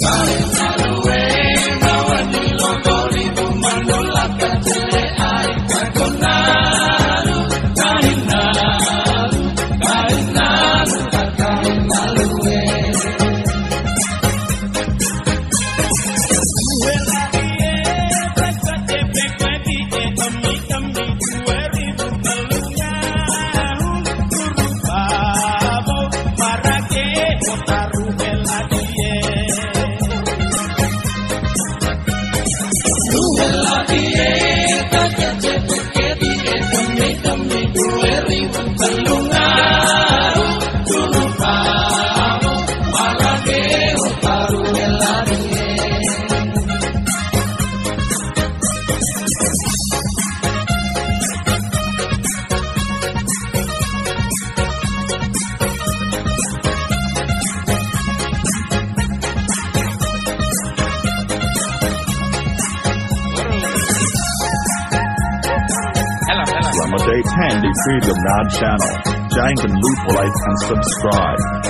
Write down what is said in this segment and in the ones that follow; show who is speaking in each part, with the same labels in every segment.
Speaker 1: Bye.
Speaker 2: 10 handy freedom now channel. Giant and loophole like and subscribe.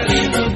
Speaker 1: Very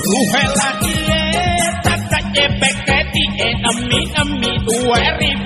Speaker 1: Duwe lagi tak tak jepek keti enam